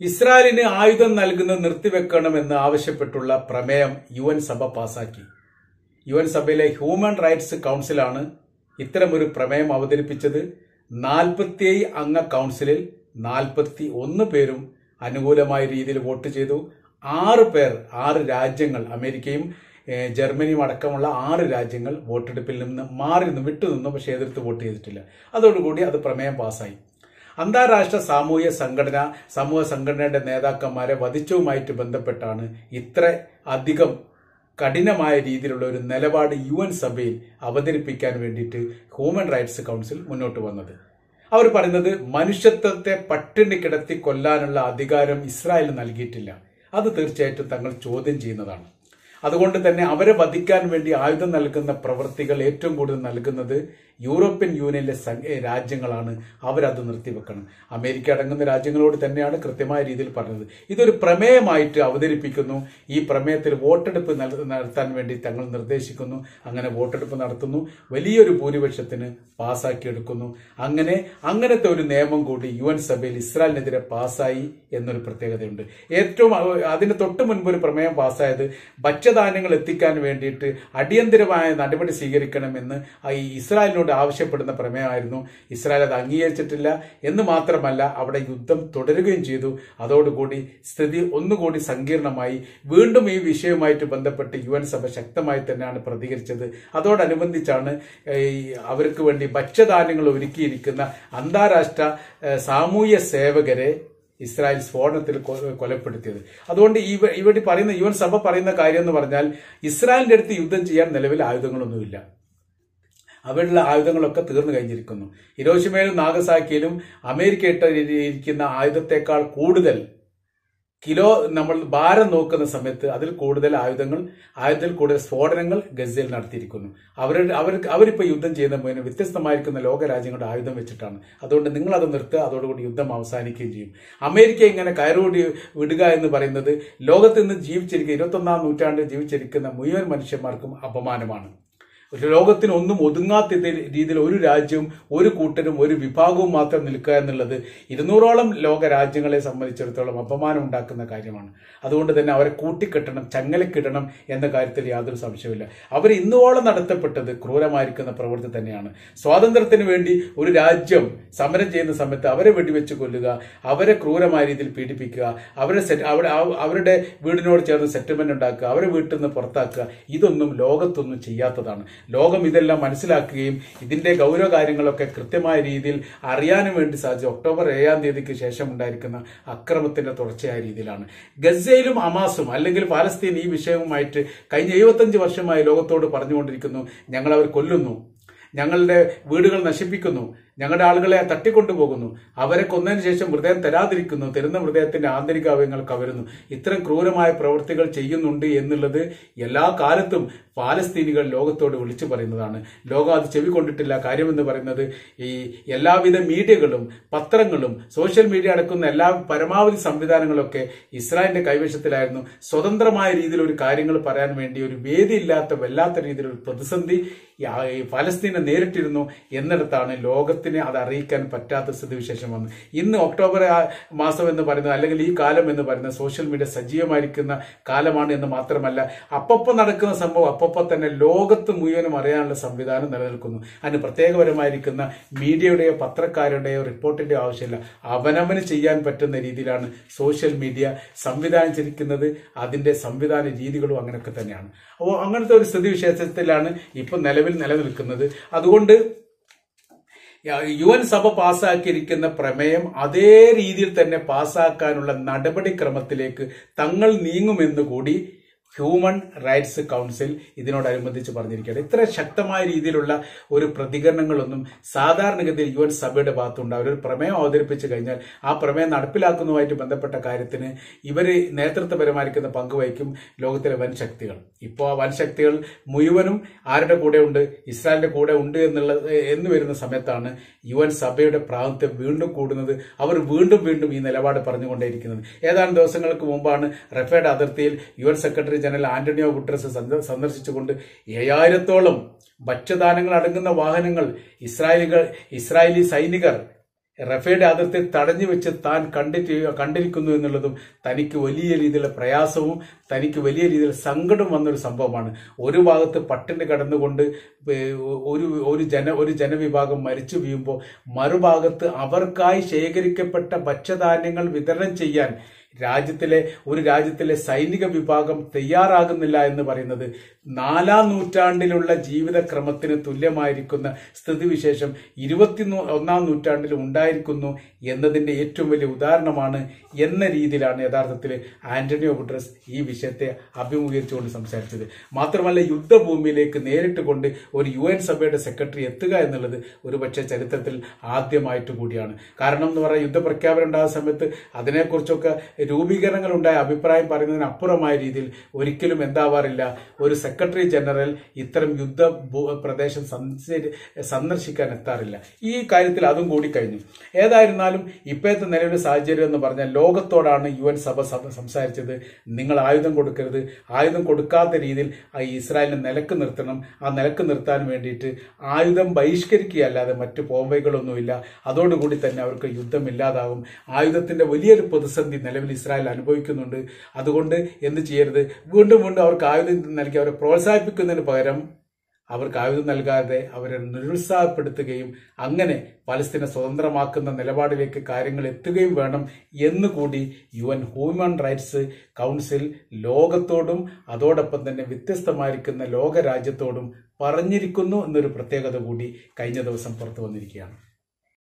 ഇസ്രായേലിന് ആയുധം നൽകുന്നത് നിർത്തിവെക്കണമെന്ന് ആവശ്യപ്പെട്ടുള്ള പ്രമേയം യു എൻ സഭ പാസാക്കി. യു എൻ സഭയിലെ ഹ്യൂമൻ റൈറ്റ്സ് കൗൺസിലാണ് ഇത്തരമൊരു പ്രമേയം അവതരിപ്പിച്ചത്. നാൽപ്പത്തിയേഴ് അംഗ കൗൺസിലിൽ നാൽപ്പത്തി ഒന്ന് പേരും അനുകൂലമായ രീതിയിൽ വോട്ട് ചെയ്തു. ആറ് പേർ ആറ് രാജ്യങ്ങൾ അമേരിക്കയും ജർമ്മനിയും അടക്കമുള്ള ആറ് രാജ്യങ്ങൾ വോട്ടെടുപ്പിൽ നിന്ന് മാറി നിന്ന് വിട്ടുനിന്നു പക്ഷേ എതിർത്ത് വോട്ട് ചെയ്തിട്ടില്ല. അതോടുകൂടി അത് പ്രമേയം പാസ്സായി അന്താരാഷ്ട്ര സാമൂഹ്യ സംഘടന സമൂഹ സംഘടനയുടെ നേതാക്കന്മാരെ വധിച്ചവുമായിട്ട് ബന്ധപ്പെട്ടാണ് ഇത്ര അധികം കഠിനമായ രീതിയിലുള്ള ഒരു നിലപാട് യു എൻ സഭയിൽ അവതരിപ്പിക്കാൻ വേണ്ടിയിട്ട് ഹ്യൂമൻ റൈറ്റ്സ് കൗൺസിൽ മുന്നോട്ട് വന്നത്. അവർ പറയുന്നത് മനുഷ്യത്വത്തെ പട്ടിണി കിടത്തി കൊല്ലാനുള്ള അധികാരം ഇസ്രായേൽ നൽകിയിട്ടില്ല. അത് തീർച്ചയായിട്ടും തങ്ങൾ ചോദ്യം ചെയ്യുന്നതാണ്. അതുകൊണ്ട് തന്നെ അവരെ വധിക്കാൻ വേണ്ടി ആയുധം നൽകുന്ന പ്രവൃത്തികൾ ഏറ്റവും കൂടുതൽ നൽകുന്നത് യൂറോപ്യൻ യൂണിയനിലെ രാജ്യങ്ങളാണ് അവരത് നിർത്തിവെക്കണം. അമേരിക്ക അടങ്ങുന്ന രാജ്യങ്ങളോട് തന്നെയാണ് കൃത്യമായ രീതിയിൽ പറഞ്ഞത്. ഇതൊരു പ്രമേയമായിട്ട് അവതരിപ്പിക്കുന്നു. ഈ പ്രമേയത്തിൽ വോട്ടെടുപ്പ് നടത്താൻ വേണ്ടി തങ്ങൾ നിർദ്ദേശിക്കുന്നു. അങ്ങനെ വോട്ടെടുപ്പ് നടത്തുന്നു. വലിയൊരു ഭൂരിപക്ഷത്തിന് പാസ്സാക്കിയെടുക്കുന്നു അങ്ങനെ അങ്ങനത്തെ ഒരു നിയമം കൂടി യു എൻ സഭയിൽ ഇസ്രായേലിനെതിരെ പാസ്സായി എന്നൊരു പ്രത്യേകതയുണ്ട്. ഏറ്റവും അതിന് തൊട്ട് മുൻപ് ഒരു പ്രമേയം പാസ്സായത് ഭക്ഷ്യധാന്യങ്ങൾ എത്തിക്കാൻ വേണ്ടിയിട്ട് അടിയന്തരമായ നടപടി സ്വീകരിക്കണമെന്ന് ഈ ഇസ്രായേലിനോട് ആവശ്യപ്പെടുന്ന പ്രമേയമായിരുന്നു. ഇസ്രായേൽ അത് അംഗീകരിച്ചിട്ടില്ല. എന്ന് മാത്രമല്ല അവിടെ യുദ്ധം തുടരുകയും ചെയ്തു. അതോടുകൂടി സ്ഥിതി ഒന്നുകൂടി സങ്കീർണമായി. വീണ്ടും ഈ വിഷയവുമായിട്ട് ബന്ധപ്പെട്ട് യു എൻ സഭ ശക്തമായി തന്നെയാണ് പ്രതികരിച്ചത്. അതോടനുബന്ധിച്ചാണ് അവർക്ക് വേണ്ടി ഭക്ഷ്യധാന്യങ്ങൾ ഒരുക്കിയിരിക്കുന്ന അന്താരാഷ്ട്ര സാമൂഹ്യ സേവകരെ ഇസ്രായേൽ സ്ഫോടനത്തിൽ കൊലപ്പെടുത്തിയത്. അതുകൊണ്ട് ഇവിടെ പറയുന്ന യു സഭ പറയുന്ന കാര്യം എന്ന് പറഞ്ഞാൽ ഇസ്രായേലിന്റെ അടുത്ത് യുദ്ധം ചെയ്യാൻ നിലവിൽ ആയുധങ്ങളൊന്നുമില്ല. അവരുടെ ആയുധങ്ങളൊക്കെ തീർന്നു കഴിഞ്ഞിരിക്കുന്നു. ഹിരോഷിമയിലും നാഗസാക്കിയിലും അമേരിക്ക ഇട്ടിരിക്കുന്ന ആയുധത്തെക്കാൾ കൂടുതൽ കിലോ നമ്മൾ ഭാരം നോക്കുന്ന സമയത്ത് അതിൽ കൂടുതൽ ആയുധങ്ങൾ ആയുധത്തിൽ കൂടുതൽ സ്ഫോടനങ്ങൾ ഗസയിൽ നടത്തിയിരിക്കുന്നു. അവരുടെ അവർ അവരിപ്പോൾ യുദ്ധം ചെയ്യുന്ന മുന്നേ വ്യത്യസ്തമായിരിക്കുന്ന ലോകരാജ്യങ്ങളുടെ ആയുധം വെച്ചിട്ടാണ്. അതുകൊണ്ട് നിങ്ങൾ അത് നിർത്തുക അതോടുകൂടി യുദ്ധം അവസാനിക്കുകയും ചെയ്യും. അമേരിക്ക ഇങ്ങനെ കയറുകൂടി വിടുക എന്ന് പറയുന്നത് ലോകത്ത് നിന്ന് ജീവിച്ചിരിക്കുന്ന ഇരുപത്തൊന്നാം നൂറ്റാണ്ടിൽ ജീവിച്ചിരിക്കുന്ന മുഴുവൻ മനുഷ്യന്മാർക്കും അപമാനമാണ്. ലോകത്തിന് ഒന്നും ഒതുങ്ങാത്ത രീതിയിൽ ഒരു രാജ്യവും ഒരു കൂട്ടരും ഒരു വിഭാഗവും മാത്രം നിൽക്കുക എന്നുള്ളത് ഇരുന്നൂറോളം ലോക രാജ്യങ്ങളെ സംബന്ധിച്ചിടത്തോളം അപമാനം ഉണ്ടാക്കുന്ന കാര്യമാണ്. അതുകൊണ്ട് തന്നെ അവരെ കൂട്ടിക്കെട്ടണം ചങ്ങലക്കിടണം എന്ന കാര്യത്തിൽ യാതൊരു സംശയമില്ല അവർ ഇന്നോളം നടത്തപ്പെട്ടത് ക്രൂരമായിരിക്കുന്ന പ്രവൃത്തി തന്നെയാണ്. സ്വാതന്ത്ര്യത്തിന് വേണ്ടി ഒരു രാജ്യം സമരം ചെയ്യുന്ന സമയത്ത് അവരെ വെടിവെച്ച് കൊല്ലുക അവരെ ക്രൂരമായ രീതിയിൽ പീഡിപ്പിക്കുക അവരെ അവരുടെ വീടിനോട് ചേർന്ന് സെറ്റിൽമെന്റ് ഉണ്ടാക്കുക അവരെ വീട്ടിൽ നിന്ന് പുറത്താക്കുക ഇതൊന്നും ലോകത്തൊന്നും ചെയ്യാത്തതാണ്. ലോകം ഇതെല്ലാം മനസ്സിലാക്കുകയും ഇതിന്റെ ഗൗരവ കാര്യങ്ങളൊക്കെ കൃത്യമായ രീതിയിൽ അറിയാനും വേണ്ടി സാധിച്ചു. ഒക്ടോബർ ഏഴാം തീയതിക്ക് ശേഷം ഉണ്ടായിരിക്കുന്ന അക്രമത്തിന്റെ തുടർച്ചയായ രീതിയിലാണ്. ഗസയിലും അമാസും അല്ലെങ്കിൽ പാലസ്തീൻ ഈ വിഷയവുമായിട്ട് കഴിഞ്ഞ എഴുപത്തഞ്ച് വർഷമായി ലോകത്തോട് പറഞ്ഞുകൊണ്ടിരിക്കുന്നു. ഞങ്ങൾ അവർ കൊല്ലുന്നു. ഞങ്ങളുടെ വീടുകൾ നശിപ്പിക്കുന്നു. ഞങ്ങളുടെ ആളുകളെ തട്ടിക്കൊണ്ടുപോകുന്നു. അവരെ കൊന്നതിന് ശേഷം ഹൃദയം തരാതിരിക്കുന്നു. തരുന്ന ഹൃദയത്തിന്റെ ആന്തരിക അവയവങ്ങൾ കവരുന്നു. ഇത്തരം ക്രൂരമായ പ്രവൃത്തികൾ ചെയ്യുന്നുണ്ട് എന്നുള്ളത് എല്ലാ കാലത്തും പാലസ്തീനികൾ ലോകത്തോട് വിളിച്ചു പറയുന്നതാണ്. ലോകം അത് ചെവിക്കൊണ്ടിട്ടില്ല കാര്യമെന്ന് പറയുന്നത് ഈ എല്ലാവിധ മീഡിയകളും പത്രങ്ങളും സോഷ്യൽ മീഡിയ അടക്കുന്ന എല്ലാ പരമാവധി സംവിധാനങ്ങളൊക്കെ ഇസ്രായേലിന്റെ കൈവശത്തിലായിരുന്നു. സ്വതന്ത്രമായ രീതിയിൽ ഒരു കാര്യങ്ങൾ പറയാൻ വേണ്ടി ഒരു വേദിയില്ലാത്ത വല്ലാത്ത രീതിയിലൊരു പ്രതിസന്ധി ഫലസ്തീനെ നേരിട്ടിരുന്നു എന്നിടത്താണ് ലോകത്തിന് അത് അറിയിക്കാൻ പറ്റാത്ത സ്ഥിതിവിശേഷം വന്നു. ഇന്ന് ഒക്ടോബർ മാസം എന്ന് പറയുന്നത് അല്ലെങ്കിൽ ഈ കാലം എന്ന് പറയുന്നത് സോഷ്യൽ മീഡിയ സജീവമായിരിക്കുന്ന കാലമാണ് എന്ന് മാത്രമല്ല അപ്പപ്പം നടക്കുന്ന സംഭവം അപ്പപ്പം തന്നെ ലോകത്ത് മുഴുവനും അറിയാനുള്ള സംവിധാനം നിലനിൽക്കുന്നു. അതിന് പ്രത്യേകപരമായിരിക്കുന്ന മീഡിയയുടെയോ പത്രക്കാരുടെയോ റിപ്പോർട്ടിന്റെയോ ആവശ്യമില്ല. അവനവന് ചെയ്യാൻ പറ്റുന്ന രീതിയിലാണ് സോഷ്യൽ മീഡിയ സംവിധാനിച്ചിരിക്കുന്നത് അതിന്റെ സംവിധാന രീതികളും അങ്ങനെയൊക്കെ തന്നെയാണ്. അപ്പോൾ അങ്ങനത്തെ ഒരു സ്ഥിതി വിശേഷത്തിലാണ് ഇപ്പം നിലവിൽ നിലനിൽക്കുന്നത്. അതുകൊണ്ട് യു എൻ സഭ പാസ്സാക്കിയിരിക്കുന്ന പ്രമേയം അതേ രീതിയിൽ തന്നെ പാസ്സാക്കാനുള്ള നടപടിക്രമത്തിലേക്ക് തങ്ങൾ നീങ്ങുമെന്ന് കൂടി ഹ്യൂമൻ റൈറ്റ്സ് കൗൺസിൽ ഇതിനോടനുബന്ധിച്ച് പറഞ്ഞിരിക്കുകയാണ്. ഇത്ര ശക്തമായ രീതിയിലുള്ള ഒരു പ്രതികരണങ്ങളൊന്നും സാധാരണഗതിയിൽ യു എൻ സഭയുടെ ഭാഗത്തുണ്ടാവില്ല ഒരു പ്രമേയം അവതരിപ്പിച്ചു കഴിഞ്ഞാൽ ആ പ്രമേയം നടപ്പിലാക്കുന്നതുമായിട്ട് ബന്ധപ്പെട്ട കാര്യത്തിന് ഇവർ നേതൃത്വപരമായിരിക്കുന്ന പങ്ക് വഹിക്കും ലോകത്തിലെ വൻ ശക്തികൾ. ഇപ്പോൾ ആ വൻ ശക്തികൾ മുഴുവനും ആരുടെ കൂടെ ഉണ്ട് ഇസ്രായേലിന്റെ കൂടെ ഉണ്ട് എന്നുള്ളത് എന്ന് വരുന്ന സമയത്താണ് യു എൻ സഭയുടെ പ്രാതിനിധ്യം വീണ്ടും കൂടുന്നത്. അവർ വീണ്ടും വീണ്ടും ഈ നിലപാട് പറഞ്ഞുകൊണ്ടേയിരിക്കുന്നത്. ഏതാനും ദിവസങ്ങൾക്ക് മുമ്പാണ് റഫേഡ് അതിർത്തിയിൽ U N secretary general Antonio Guterres സന്ദർശിച്ചുകൊണ്ട് ഏഴായിരത്തോളം ഭക്ഷ്യധാനങ്ങൾ അടങ്ങുന്ന വാഹനങ്ങൾ ഇസ്രായേലികൾ ഇസ്രായേലി സൈനികർ റഫേയുടെ അതിർത്തി തടഞ്ഞു വെച്ച് താൻ കണ്ടിട്ട് കണ്ടിരിക്കുന്നു എന്നുള്ളതും തനിക്ക് വലിയ രീതിയിലുള്ള പ്രയാസവും തനിക്ക് വലിയ രീതിയിൽ സങ്കടം വന്നൊരു സംഭവമാണ്. ഒരു ഭാഗത്ത് പട്ടിണി കടന്നുകൊണ്ട് ഒരു ഒരു ജന ഒരു ജനവിഭാഗം മരിച്ചു വീഴുമ്പോൾ മറുഭാഗത്ത് അവർക്കായി ശേഖരിക്കപ്പെട്ട ഭക്ഷ്യധാന്യങ്ങൾ വിതരണം ചെയ്യാൻ രാജ്യത്തിലെ ഒരു രാജ്യത്തിലെ സൈനിക വിഭാഗം തയ്യാറാകുന്നില്ല എന്ന് പറയുന്നത് നാലാം നൂറ്റാണ്ടിലുള്ള ജീവിതക്രമത്തിന് തുല്യമായിരിക്കുന്ന സ്ഥിതിവിശേഷം ഇരുപത്തി ഒന്നാം നൂറ്റാണ്ടിൽ ഉണ്ടായിരിക്കുന്നു എന്നതിന്റെ ഏറ്റവും വലിയ ഉദാഹരണമാണ് എന്ന രീതിയിലാണ് യഥാർത്ഥത്തിൽ ആന്റണിയോ ബുഡ്രസ് ഈ വിഷയത്തെ അഭിമുഖീകരിച്ചുകൊണ്ട് സംസാരിച്ചത്. മാത്രമല്ല യുദ്ധഭൂമിയിലേക്ക് നേരിട്ട് കൊണ്ട് ഒരു യു എൻ സഭയുടെ സെക്രട്ടറി എത്തുക എന്നുള്ളത് ഒരുപക്ഷെ ചരിത്രത്തിൽ ആദ്യമായിട്ട് കൂടിയാണ്. കാരണം എന്ന് പറഞ്ഞാൽ യുദ്ധപ്രഖ്യാപനം ഉണ്ടാകുന്ന സമയത്ത് അതിനെക്കുറിച്ചൊക്കെ രൂപീകരണങ്ങൾ ഉണ്ടായ അഭിപ്രായം പറയുന്നതിന് അപ്പുറമായ രീതിയിൽ ഒരിക്കലും എന്താവാറില്ല. ഒരു സെക്രട്ടറി ജനറൽ ഇത്തരം യുദ്ധ പ്രദേശം സന്ദർശിക്കാൻ എത്താറില്ല. ഈ കാര്യത്തിൽ അതും കൂടി കഴിഞ്ഞു. ഏതായിരുന്നാലും ഇപ്പോഴത്തെ നിലവിലെ സാഹചര്യം എന്ന് പറഞ്ഞാൽ ലോകത്തോടാണ് യു എൻ സഭ സംസാരിച്ചത്. നിങ്ങൾ ആയുധം കൊടുക്കരുത്. ആയുധം കൊടുക്കാത്ത രീതിയിൽ ഇസ്രായേലിനെ നിലയ്ക്ക് നിർത്തണം. ആ നിലയ്ക്ക് നിർത്താൻ വേണ്ടിയിട്ട് ആയുധം ബഹിഷ്കരിക്കുകയല്ലാതെ മറ്റു പോംവൈകളൊന്നുമില്ല അതോടുകൂടി തന്നെ അവർക്ക് യുദ്ധം ഇല്ലാതാവും. ആയുധത്തിന്റെ വലിയൊരു പ്രതിസന്ധി നിലവിൽ ഇസ്രായേൽ അനുഭവിക്കുന്നുണ്ട്. അതുകൊണ്ട് എന്ത് ചെയ്യരുത്? വീണ്ടും വീണ്ടും അവർക്ക് ആയുധം നൽകി അവരെ പ്രോത്സാഹിപ്പിക്കുന്നതിന് പകരം അവർക്ക് ആയുധം നൽകാതെ അവരെ നിരുത്സാഹപ്പെടുത്തുകയും അങ്ങനെ പലസ്തീനെ സ്വതന്ത്രമാക്കുന്ന നിലപാടിലേക്ക് കാര്യങ്ങൾ എത്തുകയും വേണം എന്നുകൂടി U N human rights council ലോകത്തോടും അതോടൊപ്പം തന്നെ വ്യത്യസ്തമായിരിക്കുന്ന ലോകരാജ്യത്തോടും പറഞ്ഞിരിക്കുന്നു എന്നൊരു പ്രത്യേകത കൂടി കഴിഞ്ഞ ദിവസം പുറത്തു വന്നിരിക്കുകയാണ്.